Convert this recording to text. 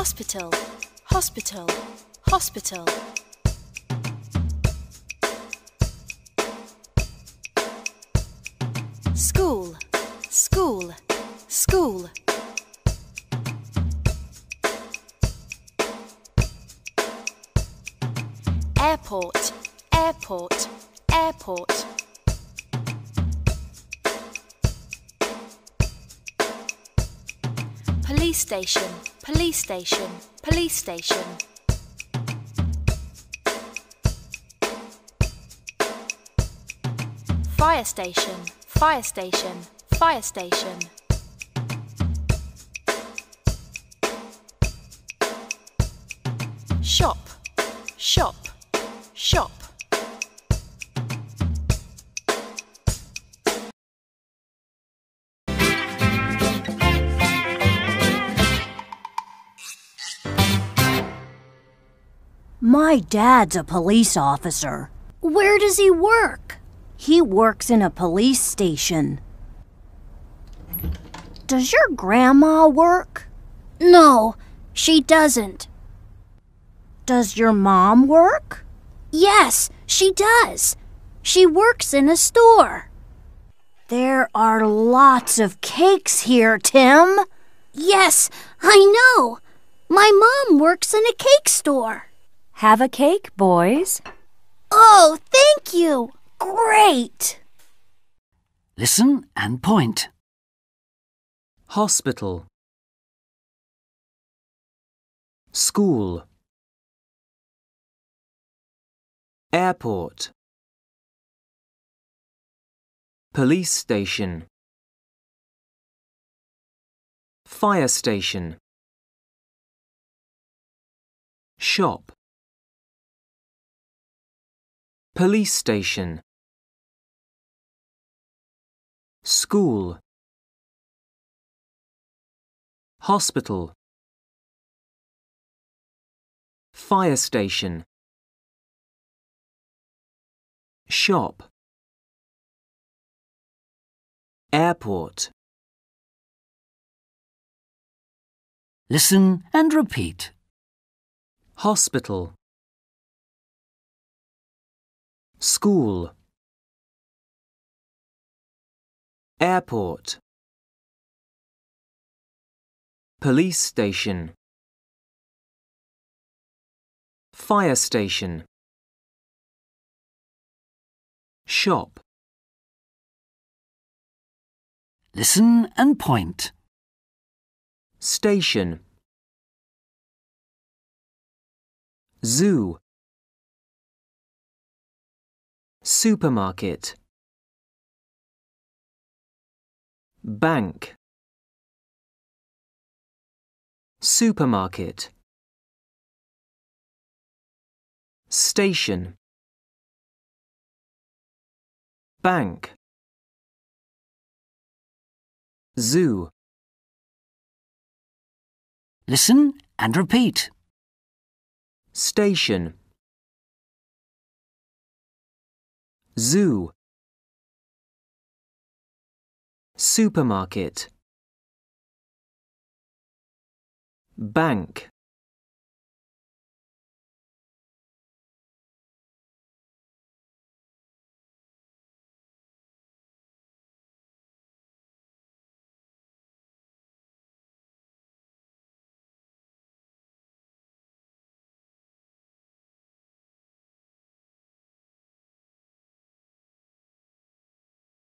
hospital, hospital, hospital. School, school, school. Airport, airport, airport. Police station, police station, police station. Fire station, fire station, fire station. Shop, shop, shop. My dad's a police officer. Where does he work? He works in a police station. Does your grandma work? No, she doesn't. Does your mom work? Yes, she does. She works in a store. There are lots of cakes here, Tim. Yes, I know. My mom works in a cake store. Have a cake, boys. Oh, thank you. Great! Listen and point. hospital, school, airport, police station, fire station, shop, police station, school, hospital, fire station, shop, airport, Listen and repeat. hospital, school, airport, police station, fire station, shop, Listen and point. station, zoo, supermarket, bank, supermarket, station, bank, zoo. Listen and repeat. station zoo. Supermarket. Bank